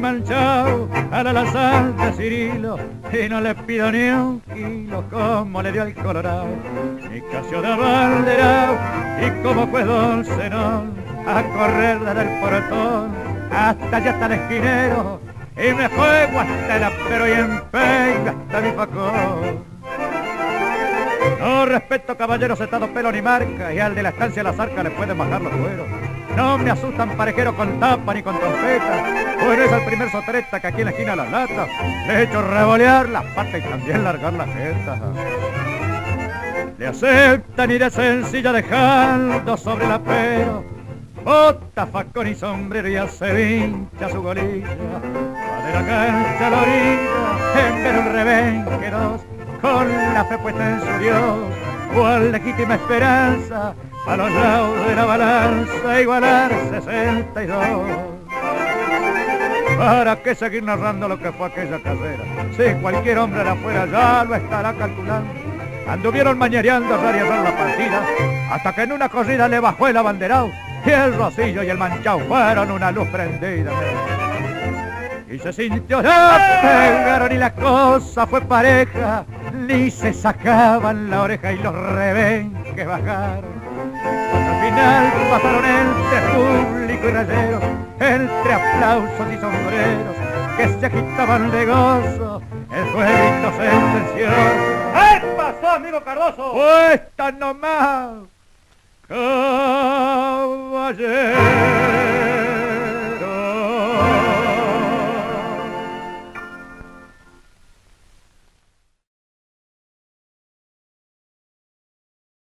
chau a la lazal de Cirilo y no le pido ni un kilo como le dio al colorado. Mi casio de banderao y como fue don Zenón a correr desde el portón hasta allá hasta el esquinero y me juego hasta el apero y empeño hasta mi facón. No respeto caballeros sentados pelo ni marca y al de la estancia la zarca le pueden bajar los cueros. No me asustan parejeros con tapa ni con trompeta, pues es el primer sotreta que aquí en la esquina las latas le he hecho revolear las patas y también largar la jeta. Le aceptan y de sencilla dejando sobre el apero, bota, facón y sombrero y hace vincha su golilla. Va de la cancha a la orilla, en ver un con la fe puesta en su Dios, cual legítima esperanza, a los lados de la balanza igualar 62. ¿Para qué seguir narrando lo que fue aquella carrera? Si cualquier hombre de afuera ya lo estará calculando. Anduvieron mañereando a la partida, hasta que en una corrida le bajó el abanderado, y el rocillo y el manchao fueron una luz prendida. Y se sintió ya pegaron y la cosa fue pareja, ni se sacaban la oreja y los que bajaron. Final pasaron entre público y rayeros, entre aplausos y sombreros, que se agitaban de gozo, el jueguito se encenció. ¿Qué pasó, amigo Cardoso? ¡Puesta nomás! Caballero.